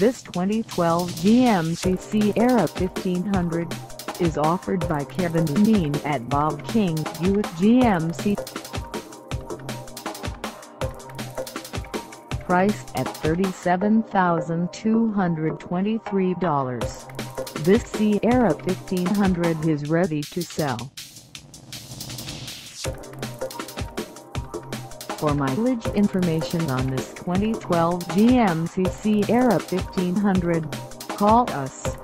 This 2012 GMC Sierra 1500 is offered by Kevin Dineen at Bob King Buick GMC. Priced at $37,223. This Sierra 1500 is ready to sell. For mileage information on this 2012 GMC Sierra 1500, call us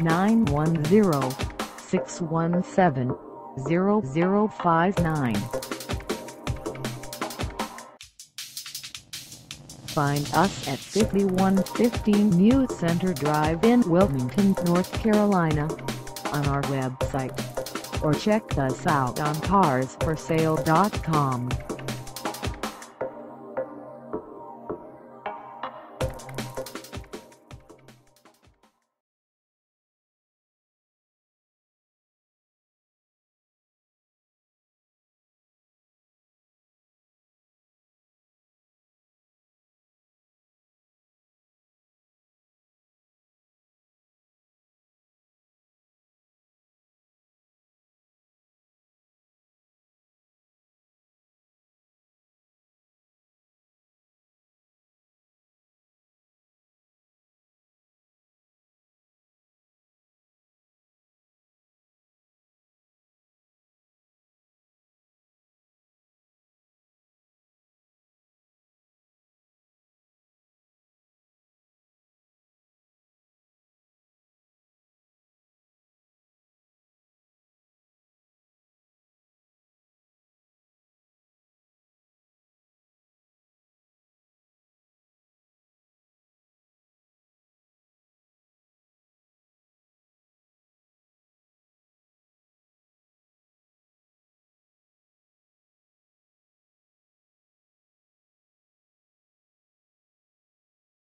910-617-0059. Find us at 5115 New Centre Drive in Wilmington, North Carolina, on our website, or check us out on carsforsale.com.